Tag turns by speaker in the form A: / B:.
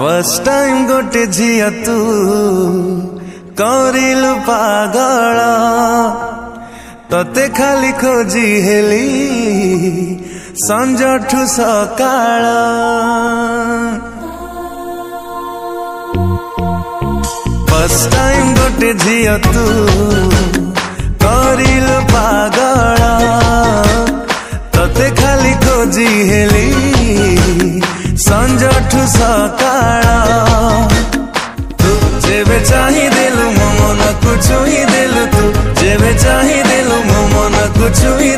A: first time ଗୋଟେ ଝିଅ ତୁ କରିଲୁ ପାଗଳ ତତେ ଖାଲି ଖୋଜି ହେଲି ସଞ୍ଜଠୁ ସକାଳ ଫାର୍ଷ୍ଟ ଟାଇମ୍ ଗୋଟେ ଝିଅ ତୁ କରିଲୁ ପାଗଳ ତତେ ଖାଲି ଖୋଜି ହେଲି ସଞ୍ଜଠୁ ସକାଳ ତୁ ଯେବେ ଚାହିଁଦେଲୁ ମୋ ମନକୁ ଛୁଇଁ ଦେଲୁ ତୁ ଯେବେ ଚାହିଁଦେଲୁ ମୋ ମନକୁ ଛୁଇଁ